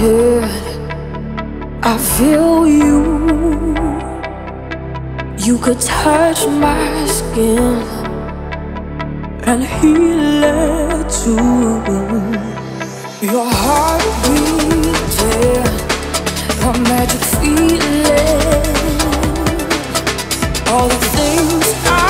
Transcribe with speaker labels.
Speaker 1: head I feel you. You could touch my skin And heal it too Your heart beating The magic feeling. All the things I